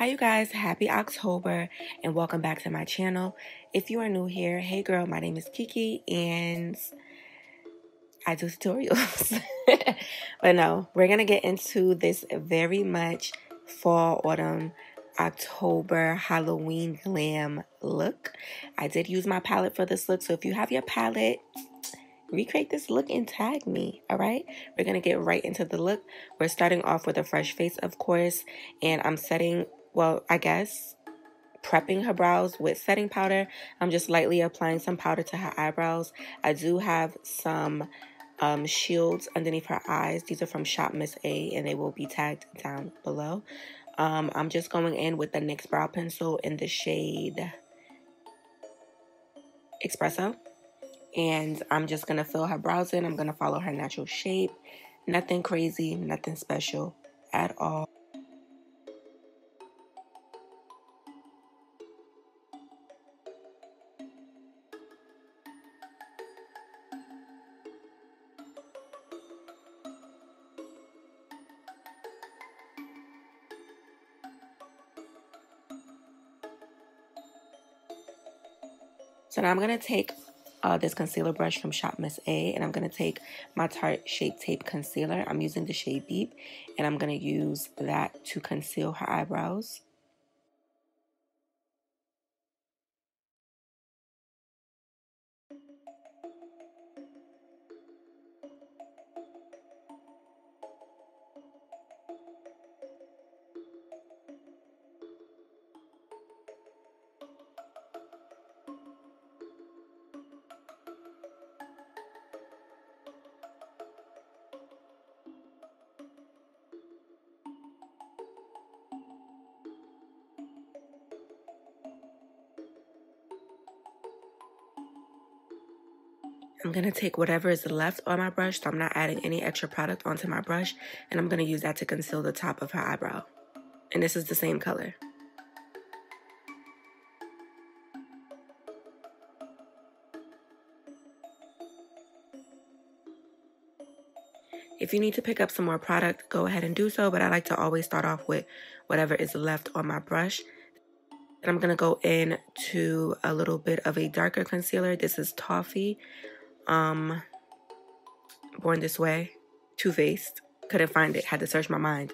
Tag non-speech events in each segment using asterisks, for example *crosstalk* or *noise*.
Hi you guys, happy October and welcome back to my channel. If you are new here, hey girl, my name is Kiki and I do tutorials. *laughs* but no, we're going to get into this very much fall, autumn, October Halloween glam look. I did use my palette for this look, so if you have your palette, recreate this look and tag me all right we're gonna get right into the look we're starting off with a fresh face of course and i'm setting well, I guess, prepping her brows with setting powder. I'm just lightly applying some powder to her eyebrows. I do have some um, shields underneath her eyes. These are from Shop Miss A and they will be tagged down below. Um, I'm just going in with the NYX brow pencil in the shade Espresso. And I'm just to fill her brows in. I'm to follow her natural shape. Nothing crazy, nothing special at all. So now I'm going to take uh, this concealer brush from Shop Miss A and I'm going to take my Tarte Shape Tape Concealer. I'm using the shade Deep and I'm going to use that to conceal her eyebrows. I'm going to take whatever is left on my brush, so I'm not adding any extra product onto my brush, and I'm going to use that to conceal the top of her eyebrow. And this is the same color. If you need to pick up some more product, go ahead and do so, but I like to always start off with whatever is left on my brush. And I'm going to go in to a little bit of a darker concealer. This is Toffee um, Born This Way, Too Faced. Couldn't find it, had to search my mind.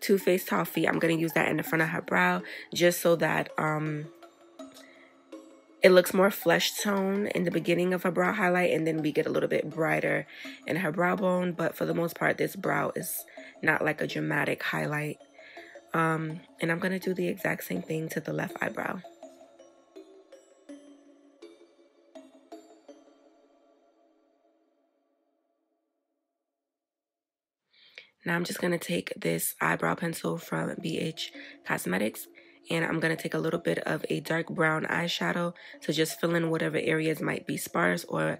Too Faced Toffee. I'm gonna use that in the front of her brow just so that um it looks more flesh tone in the beginning of her brow highlight and then we get a little bit brighter in her brow bone but for the most part this brow is not like a dramatic highlight um and i'm to do the exact same thing to the left eyebrow Now I'm just going to take this eyebrow pencil from BH Cosmetics and I'm going to take a little bit of a dark brown eyeshadow to just fill in whatever areas might be sparse or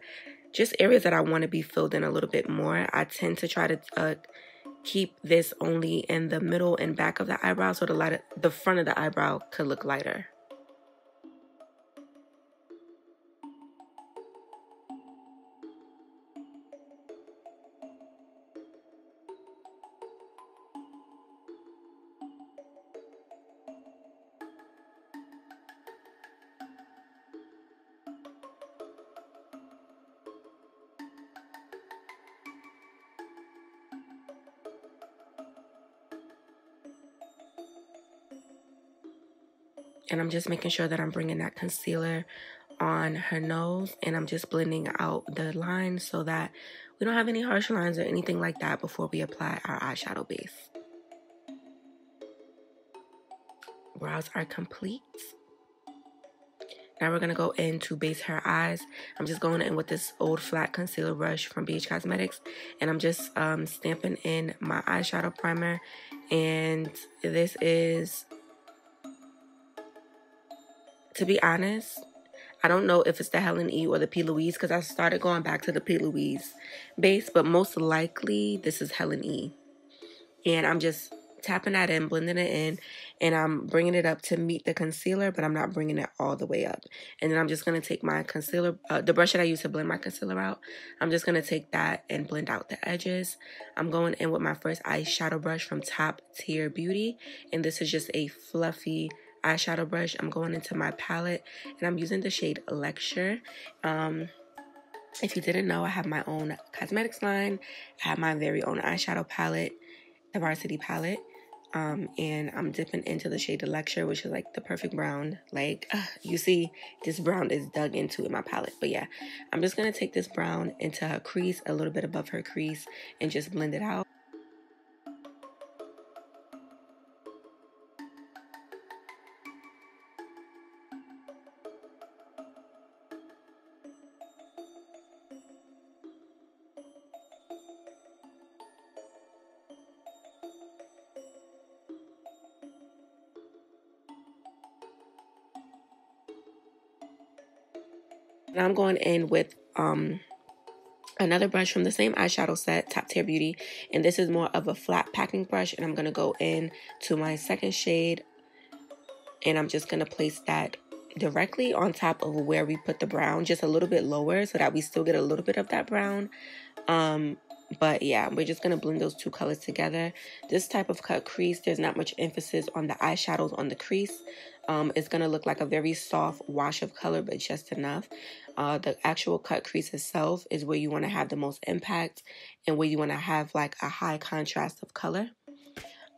just areas that I want to be filled in a little bit more. I tend to try to uh, keep this only in the middle and back of the eyebrow so the, light, the front of the eyebrow could look lighter. And I'm just making sure that I'm bringing that concealer on her nose and I'm just blending out the lines so that we don't have any harsh lines or anything like that before we apply our eyeshadow base. Brows are complete. Now we're going to go in to base her eyes. I'm just going in with this old flat concealer brush from BH Cosmetics. And I'm just um, stamping in my eyeshadow primer. And this is to be honest, I don't know if it's the Helen E or the P. Louise because I started going back to the P. Louise base, but most likely this is Helen E. And I'm just tapping that in, blending it in, and I'm bringing it up to meet the concealer, but I'm not bringing it all the way up. And then I'm just going to take my concealer, uh, the brush that I use to blend my concealer out, I'm just going to take that and blend out the edges. I'm going in with my first eyeshadow brush from Top Tier Beauty, and this is just a fluffy eyeshadow brush. I'm going into my palette, and I'm using the shade Lecture. Um, if you didn't know, I have my own cosmetics line. I have my very own eyeshadow palette, the Varsity palette. Um, and I'm dipping into the shade Lecture, which is like the perfect brown. Like, uh, you see, this brown is dug into in my palette. But yeah, I'm just going to take this brown into her crease, a little bit above her crease, and just blend it out. Now I'm going in with um, another brush from the same eyeshadow set, Top Tier Beauty. And this is more of a flat packing brush. And I'm going to go in to my second shade. And I'm just going to place that directly on top of where we put the brown, just a little bit lower so that we still get a little bit of that brown. Um, but yeah, we're just going to blend those two colors together. This type of cut crease, there's not much emphasis on the eyeshadows on the crease. Um, it's going to look like a very soft wash of color, but just enough. Uh, the actual cut crease itself is where you want to have the most impact and where you want to have like a high contrast of color.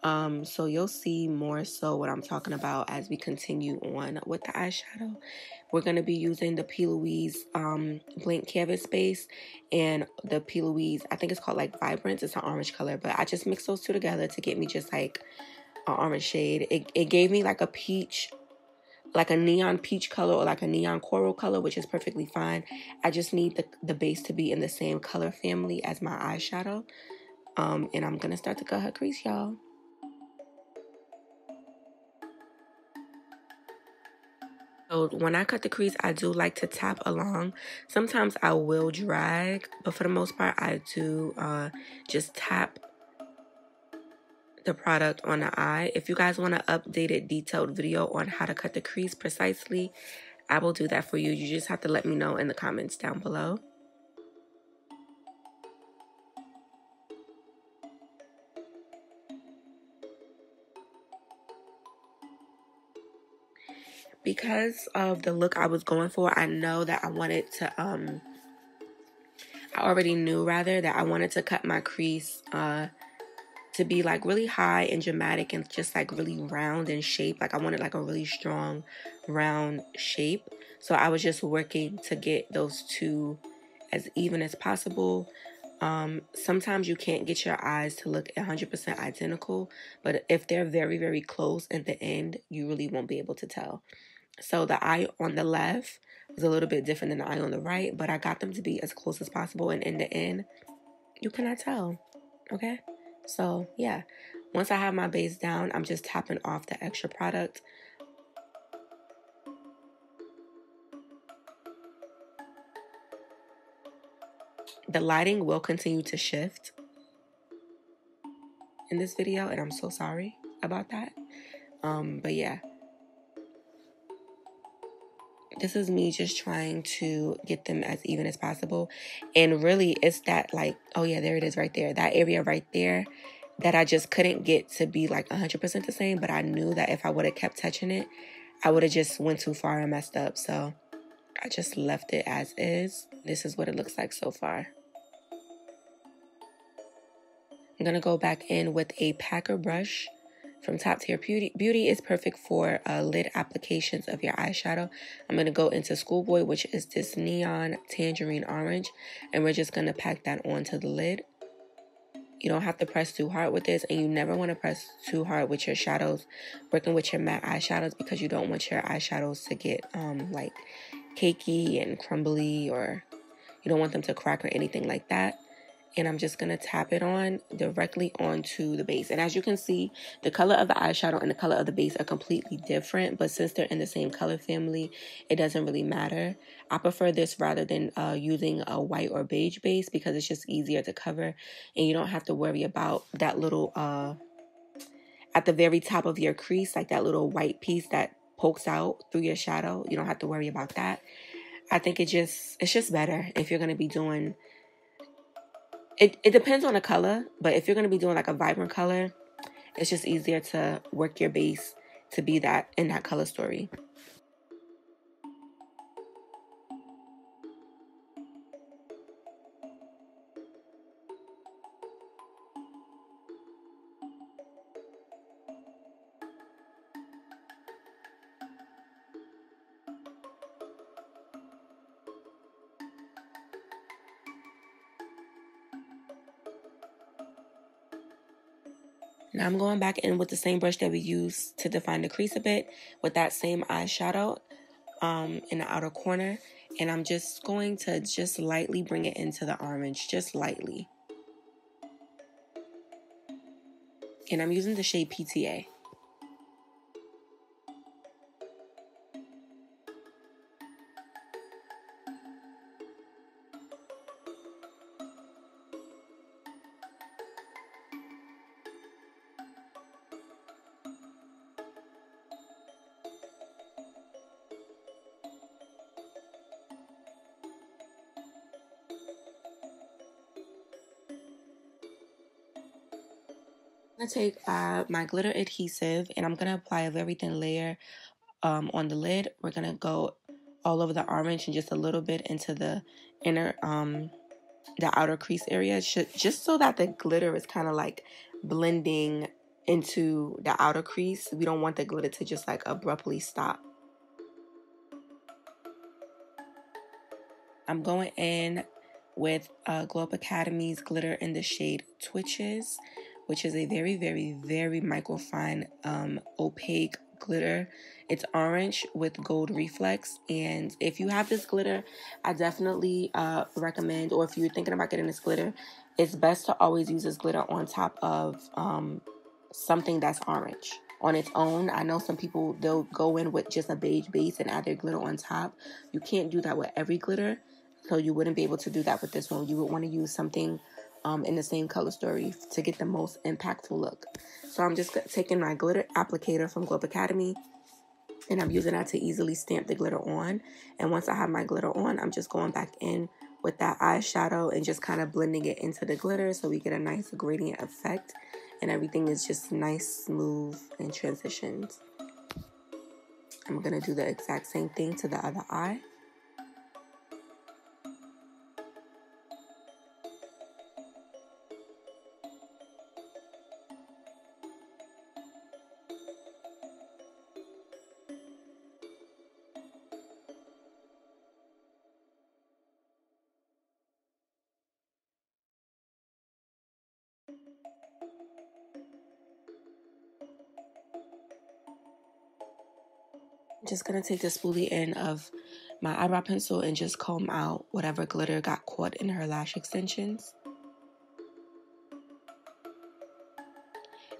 Um, so you'll see more so what I'm talking about as we continue on with the eyeshadow. We're going to be using the P. Louise um, Blank Canvas Base and the P. Louise, I think it's called like Vibrance. It's an orange color, but I just mixed those two together to get me just like an orange shade. It, it gave me like a peach, like a neon peach color or like a neon coral color, which is perfectly fine. I just need the, the base to be in the same color family as my eyeshadow. Um, and I'm going to start to cut her crease, y'all. So when I cut the crease, I do like to tap along. Sometimes I will drag, but for the most part, I do uh, just tap the product on the eye. If you guys want an updated, detailed video on how to cut the crease precisely, I will do that for you. You just have to let me know in the comments down below. Because of the look I was going for, I know that I wanted to, um, I already knew rather that I wanted to cut my crease, uh, to be like really high and dramatic and just like really round in shape. Like I wanted like a really strong round shape. So I was just working to get those two as even as possible. Um, sometimes you can't get your eyes to look 100% identical, but if they're very, very close at the end, you really won't be able to tell. So the eye on the left was a little bit different than the eye on the right, but I got them to be as close as possible. And in the end, you cannot tell. Okay? So yeah, once I have my base down, I'm just tapping off the extra product. The lighting will continue to shift in this video, and I'm so sorry about that. Um, but yeah, this is me just trying to get them as even as possible. And really, it's that like, oh yeah, there it is right there. That area right there that I just couldn't get to be like 100% the same. But I knew that if I would have kept touching it, I would have just went too far and messed up. So I just left it as is. This is what it looks like so far. I'm going to go back in with a packer brush from Top Tier Beauty. Beauty is perfect for uh, lid applications of your eyeshadow. I'm going to go into Schoolboy, which is this neon tangerine orange, and we're just going to pack that onto the lid. You don't have to press too hard with this, and you never want to press too hard with your shadows, working with your matte eyeshadows, because you don't want your eyeshadows to get um like cakey and crumbly, or you don't want them to crack or anything like that and I'm just going to tap it on directly onto the base. And as you can see, the color of the eyeshadow and the color of the base are completely different, but since they're in the same color family, it doesn't really matter. I prefer this rather than uh, using a white or beige base because it's just easier to cover and you don't have to worry about that little uh, at the very top of your crease, like that little white piece that pokes out through your shadow. You don't have to worry about that. I think it just it's just better if you're gonna be doing it, it depends on the color, but if you're gonna be doing like a vibrant color, it's just easier to work your base to be that in that color story. Now I'm going back in with the same brush that we used to define the crease a bit with that same eyeshadow um, in the outer corner. And I'm just going to just lightly bring it into the orange, just lightly. And I'm using the shade PTA. I'm gonna take uh, my glitter adhesive and I'm gonna apply a very thin layer um, on the lid. We're gonna go all over the orange and just a little bit into the inner, um, the outer crease area, should, just so that the glitter is kind of like blending into the outer crease. We don't want the glitter to just like abruptly stop. I'm going in with uh, Glow Up Academy's glitter in the shade Twitches which is a very, very, very microfine, um, opaque glitter. It's orange with gold reflex. And if you have this glitter, I definitely uh, recommend, or if you're thinking about getting this glitter, it's best to always use this glitter on top of um, something that's orange on its own. I know some people, they'll go in with just a beige base and add their glitter on top. You can't do that with every glitter. So you wouldn't be able to do that with this one. You would want to use something um, in the same color story to get the most impactful look. So I'm just taking my glitter applicator from Glow Up Academy and I'm using that to easily stamp the glitter on. And once I have my glitter on, I'm just going back in with that eyeshadow and just kind of blending it into the glitter so we get a nice gradient effect and everything is just nice, smooth, and transitions. I'm going to do the exact same thing to the other eye. Just to take the spoolie end of my eyebrow pencil and just comb out whatever glitter got caught in her lash extensions.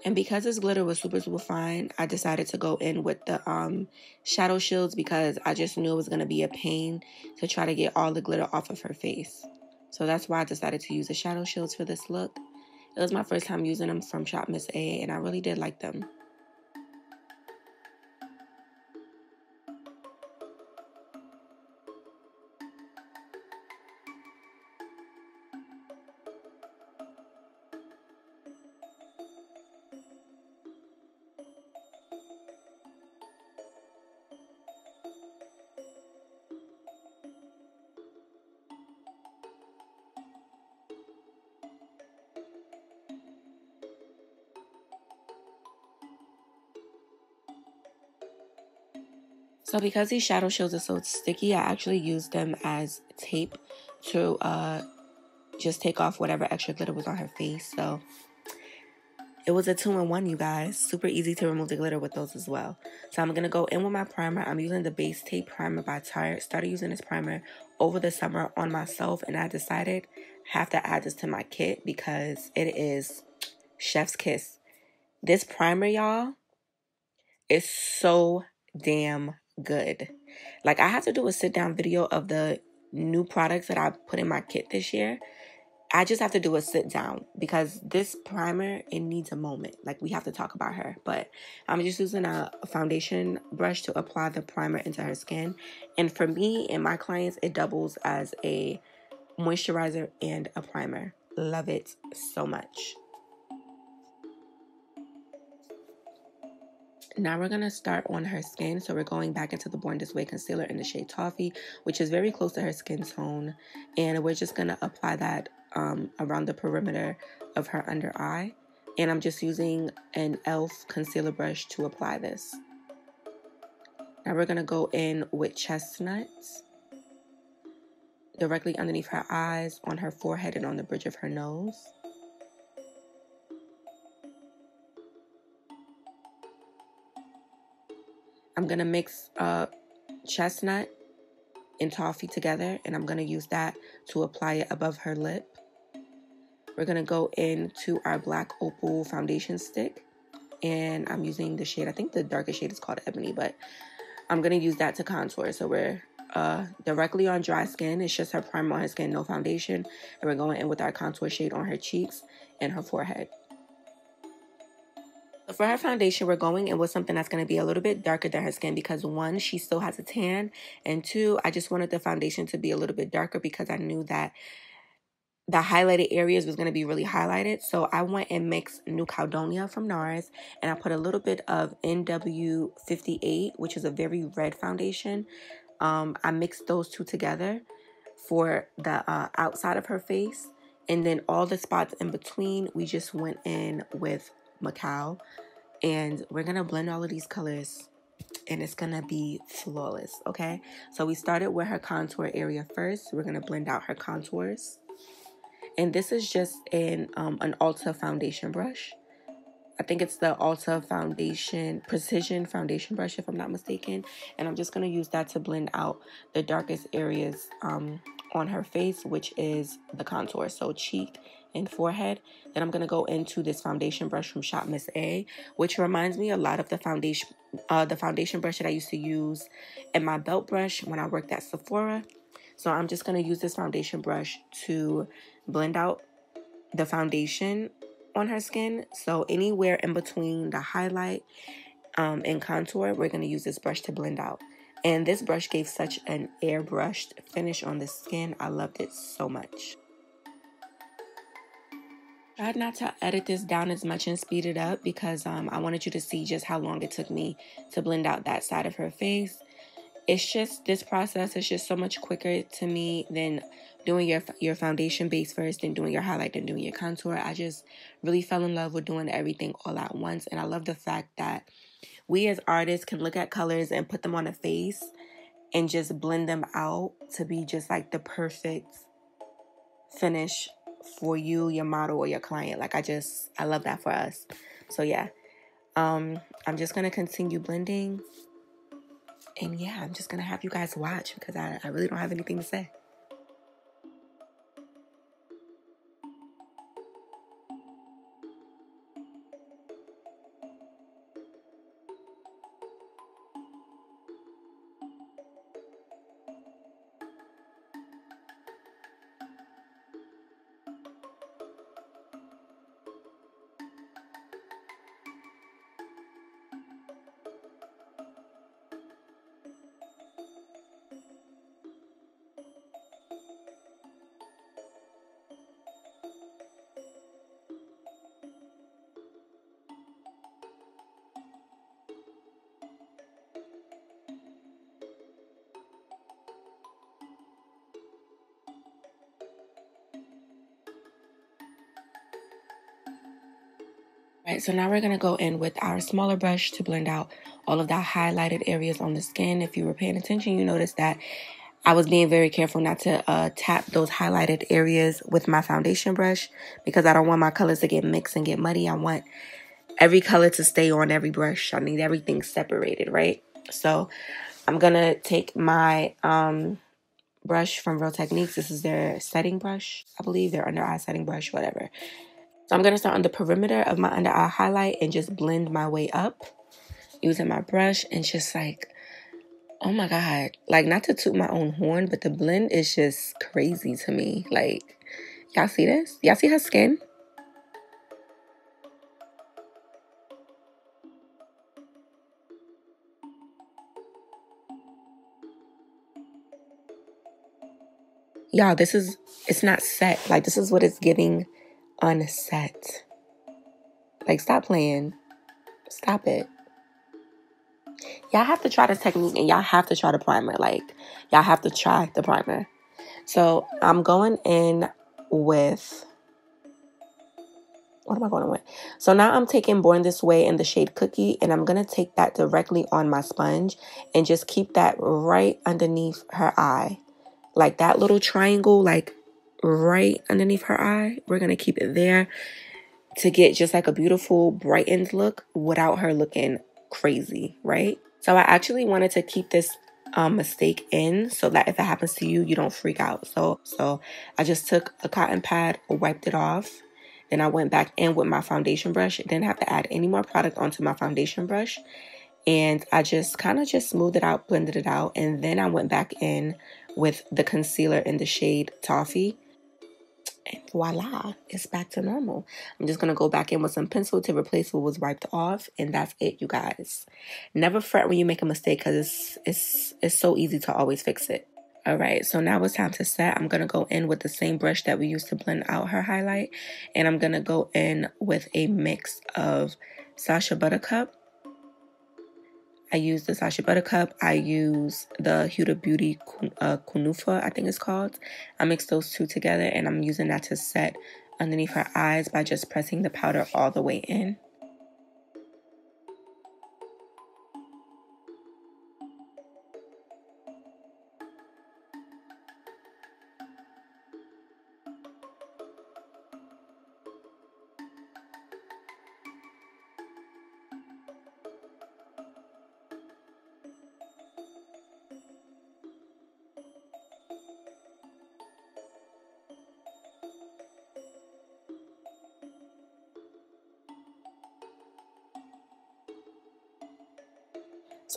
And because this glitter was super, super fine, I decided to go in with the um, shadow shields because I just knew it was going to be a pain to try to get all the glitter off of her face. So that's why I decided to use the shadow shields for this look. It was my first time using them from Shop Miss A, and I really did like them. So because these shadow shields are so sticky, I actually use them as tape to uh, just take off whatever extra glitter was on her face. So it was a two-in-one, you guys. Super easy to remove the glitter with those as well. So I'm going to go in with my primer. I'm using the Base Tape Primer by Tarte. Started using this primer over the summer on myself, and I decided have to add this to my kit because it is chef's kiss. This primer, y'all, is so damn good. Like I have to do a sit down video of the new products that I put in my kit this year. I just have to do a sit down because this primer it needs a moment. Like we have to talk about her, but I'm just using a foundation brush to apply the primer into her skin. And for me and my clients, it doubles as a moisturizer and a primer. Love it so much. Now we're going to start on her skin. So we're going back into the Born This Way concealer in the shade Toffee, which is very close to her skin tone. And we're just going to apply that um, around the perimeter of her under eye. And I'm just using an e.l.f. concealer brush to apply this. Now we're going to go in with chestnuts directly underneath her eyes, on her forehead, and on the bridge of her nose. I'm to mix uh, chestnut and toffee together and I'm to use that to apply it above her lip. We're to go into our black opal foundation stick and I'm using the shade, I think the darkest shade is called Ebony, but I'm to use that to contour. So we're uh, directly on dry skin. It's just her primer on her skin, no foundation. And we're going in with our contour shade on her cheeks and her forehead for her foundation, we're going in with something that's going to be a little bit darker than her skin because one, she still has a tan, and two, I just wanted the foundation to be a little bit darker because I knew that the highlighted areas was going to be really highlighted. So I went and mixed New Caledonia from NARS and I put a little bit of NW58, which is a very red foundation. Um, I mixed those two together for the uh, outside of her face. And then all the spots in between, we just went in with Macao. And we're going to blend all of these colors and it's going to be flawless, okay? So we started with her contour area first. We're going to blend out her contours. And this is just an, um, an Ulta foundation brush. I think it's the Ulta foundation, precision foundation brush if I'm not mistaken. And I'm just going to use that to blend out the darkest areas um, on her face, which is the contour. So cheek and forehead. Then I'm going to go into this foundation brush from Shop Miss A, which reminds me a lot of the foundation uh, the foundation brush that I used to use in my belt brush when I worked at Sephora. So I'm just going to use this foundation brush to blend out the foundation on her skin. So anywhere in between the highlight um, and contour, we're going to use this brush to blend out. And this brush gave such an airbrushed finish on the skin. I loved it so much. I not to edit this down as much and speed it up because um, I wanted you to see just how long it took me to blend out that side of her face. It's just, this process is just so much quicker to me than doing your your foundation base first and doing your highlight and doing your contour. I just really fell in love with doing everything all at once. And I love the fact that we as artists can look at colors and put them on a face and just blend them out to be just like the perfect finish for you, your model, or your client. Like I just I love that for us. So yeah. Um I'm just gonna continue blending. And yeah, I'm just gonna have you guys watch because I, I really don't have anything to say. Right, so now we're going to go in with our smaller brush to blend out all of the highlighted areas on the skin. If you were paying attention, you noticed that I was being very careful not to uh, tap those highlighted areas with my foundation brush because I don't want my colors to get mixed and get muddy. I want every color to stay on every brush. I need everything separated, right? So I'm going to take my um, brush from Real Techniques. This is their setting brush, I believe. Their under eye setting brush, whatever. So I'm going to start on the perimeter of my under eye highlight and just blend my way up using my brush and just like, oh my God. Like, not to toot my own horn, but the blend is just crazy to me. Like, Y'all see this? Y'all see her skin? Y'all, this is, it's not set. Like, this is what it's giving unset. Like, stop playing. Stop it. Y'all have to try this technique and y'all have to try the primer. Like, y'all have to try the primer. So, I'm going in with what am I going with? So now I'm taking Born This Way in the shade Cookie, and I'm going to take that directly on my sponge and just keep that right underneath her eye like that little triangle, like right underneath her eye. We're going to keep it there to get just like a beautiful brightened look without her looking crazy, right? So I actually wanted to keep this um, mistake in so that if it happens to you, you don't freak out. So, so I just took a cotton pad, wiped it off. Then I went back in with my foundation brush. Didn't have to add any more product onto my foundation brush. And I just kind of just smoothed it out, blended it out. And then I went back in with the concealer in the shade Toffee. And voila, it's back to normal. I'm just to go back in with some pencil to replace what was wiped off. And that's it, you guys. Never fret when you make a mistake because it's, it's, it's so easy to always fix it. All right, so now it's time to set. I'm to go in with the same brush that we used to blend out her highlight. And I'm to go in with a mix of Sacha Buttercup I use the Sacha Buttercup. I use the Huda Beauty uh, Kunafa, I think it's called. I mix those two together and I'm using that to set underneath her eyes by just pressing the powder all the way in.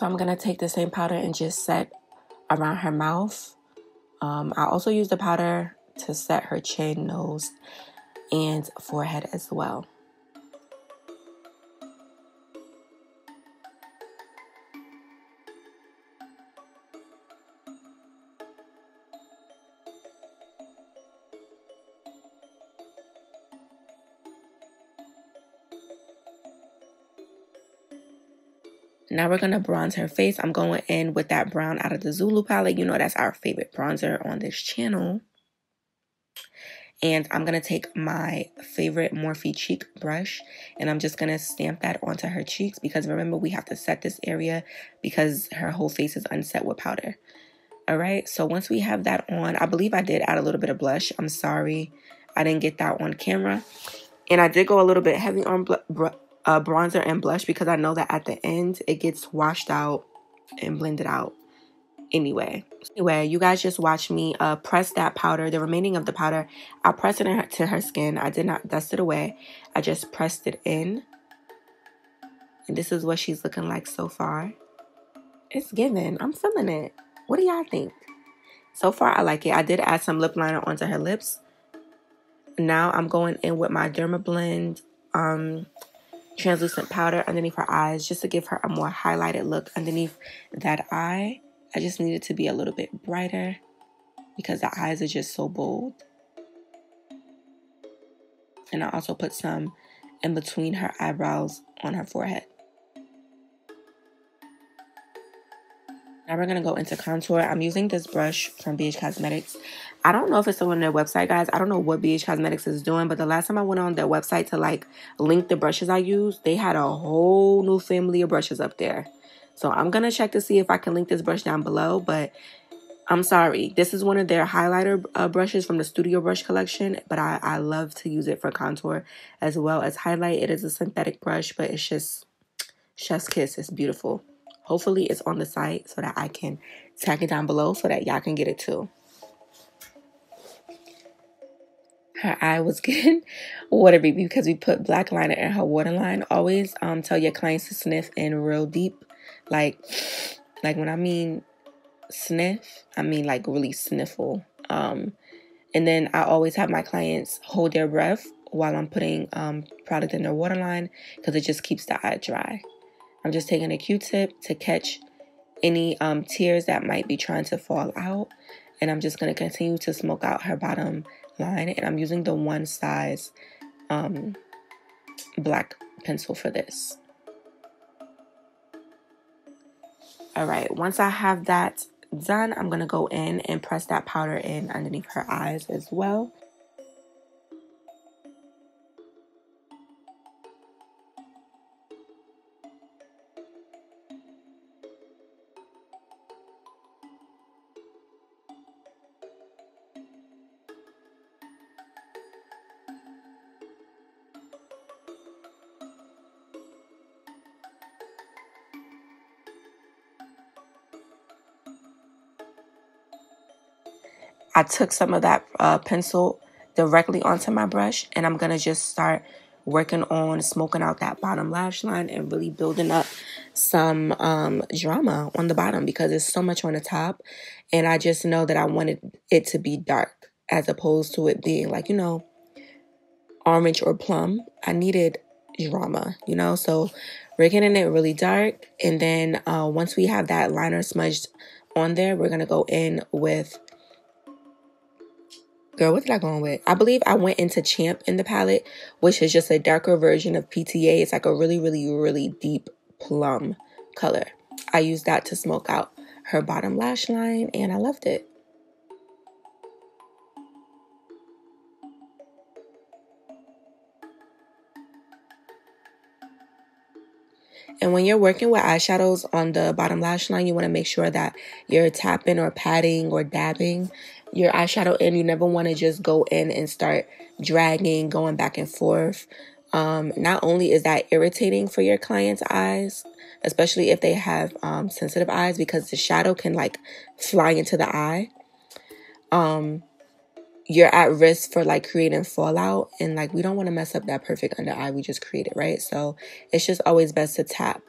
So I'm going to take the same powder and just set around her mouth. Um, I also use the powder to set her chin, nose, and forehead as well. Now we're going to bronze her face. I'm going in with that brown out of the Zulu palette. You know that's our favorite bronzer on this channel. And I'm going to take my favorite Morphe cheek brush and I'm just going to stamp that onto her cheeks because remember we have to set this area because her whole face is unset with powder. All right, so once we have that on, I believe I did add a little bit of blush. I'm sorry I didn't get that on camera. And I did go a little bit heavy on uh, bronzer and blush because I know that at the end it gets washed out and blended out anyway. Anyway, you guys just watch me uh, press that powder, the remaining of the powder. I pressed it into her skin. I did not dust it away. I just pressed it in. And this is what she's looking like so far. It's given. I'm feeling it. What do y'all think? So far, I like it. I did add some lip liner onto her lips. Now I'm going in with my Dermablend um, translucent powder underneath her eyes just to give her a more highlighted look underneath that eye. I just need it to be a little bit brighter because the eyes are just so bold. And I also put some in between her eyebrows on her forehead. Now we're going to go into contour. I'm using this brush from BH Cosmetics. I don't know if it's still on their website, guys. I don't know what BH Cosmetics is doing, but the last time I went on their website to like link the brushes I use, they had a whole new family of brushes up there. So I'm going to check to see if I can link this brush down below, but I'm sorry. This is one of their highlighter uh, brushes from the Studio Brush collection, but I, I love to use it for contour as well as highlight. It is a synthetic brush, but it's just chef's kiss. It's beautiful. Hopefully it's on the site so that I can tag it down below so that y'all can get it too. Her eye was *laughs* getting watery because we put black liner in her waterline. Always um tell your clients to sniff in real deep. Like like when I mean sniff, I mean like really sniffle. Um And then I always have my clients hold their breath while I'm putting um, product in their waterline because it just keeps the eye dry. I'm just taking a Q-tip to catch any um, tears that might be trying to fall out. And I'm just going to continue to smoke out her bottom line. And I'm using the one size um, black pencil for this. All right, once I have that done, I'm going to go in and press that powder in underneath her eyes as well. Took some of that uh, pencil directly onto my brush and I'm going to just start working on smoking out that bottom lash line and really building up some um, drama on the bottom because there's so much on the top. And I just know that I wanted it to be dark as opposed to it being like, you know, orange or plum. I needed drama, you know? So we're getting it really dark. And then uh, once we have that liner smudged on there, we're going to go in with girl, what did I go with? I believe I went into Champ in the palette, which is just a darker version of PTA. It's like a really, really, really deep plum color. I used that to smoke out her bottom lash line and I loved it. And when you're working with eyeshadows on the bottom lash line, you want to make sure that you're tapping or patting or dabbing your eyeshadow in. You never want to just go in and start dragging, going back and forth. Um, not only is that irritating for your client's eyes, especially if they have um, sensitive eyes, because the shadow can like fly into the eye. Um, you're at risk for like creating fallout, and like we don't want to mess up that perfect under eye we just created, right? So it's just always best to tap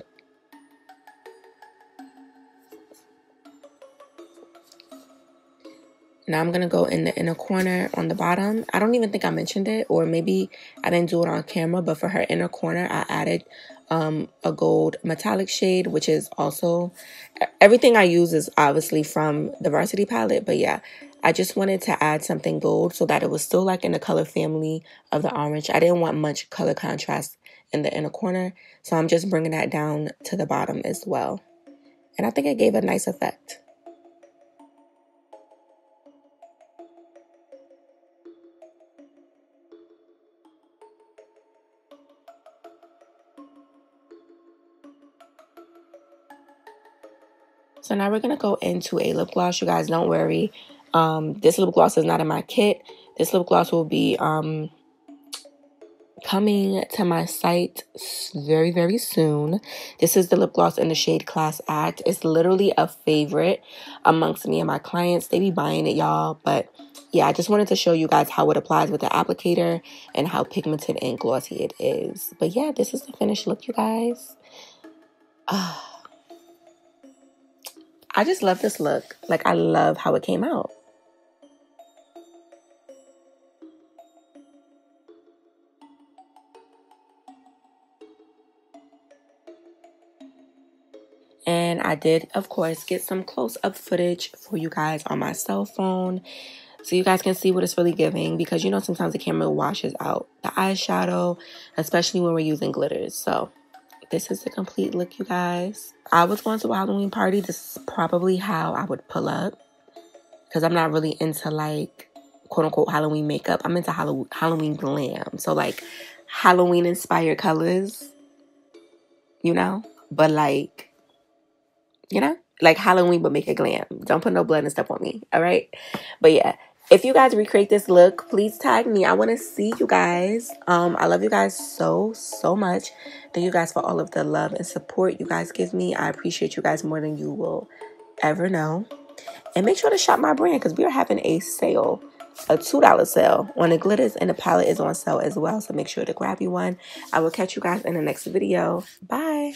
Now I'm going to go in the inner corner on the bottom. I don't even think I mentioned it, or maybe I didn't do it on camera, but for her inner corner, I added um, a gold metallic shade, which is also, everything I use is obviously from the Varsity palette, but yeah, I just wanted to add something gold so that it was still like in the color family of the orange. I didn't want much color contrast in the inner corner, so I'm just bringing that down to the bottom as well. And I think it gave a nice effect. So now we're going to go into a lip gloss. You guys don't worry. Um, this lip gloss is not in my kit. This lip gloss will be um, coming to my site very, very soon. This is the lip gloss in the shade Class Act. It's literally a favorite amongst me and my clients. They be buying it, y'all. But yeah, I just wanted to show you guys how it applies with the applicator and how pigmented and glossy it is. But yeah, this is the finished look, you guys. Uh, I just love this look. Like, I love how it came out. And I did, of course, get some close up footage for you guys on my cell phone so you guys can see what it's really giving because you know sometimes the camera washes out the eyeshadow, especially when we're using glitters. So this is the complete look, you guys. I was going to a Halloween party. This is probably how I would pull up. Because I'm not really into like quote unquote Halloween makeup. I'm into Halloween glam. So like Halloween inspired colors, you know? But like, you know? Like Halloween, but make it glam. Don't put no blood and stuff on me. All right. But yeah, if you guys recreate this look, please tag me. I want to see you guys. Um, I love you guys so, so much. Thank you guys for all of the love and support you guys give me. I appreciate you guys more than you will ever know. And make sure to shop my brand because we are having a sale, a $2 sale on the glitters and the palette is on sale as well. So make sure to grab you one. I will catch you guys in the next video. Bye.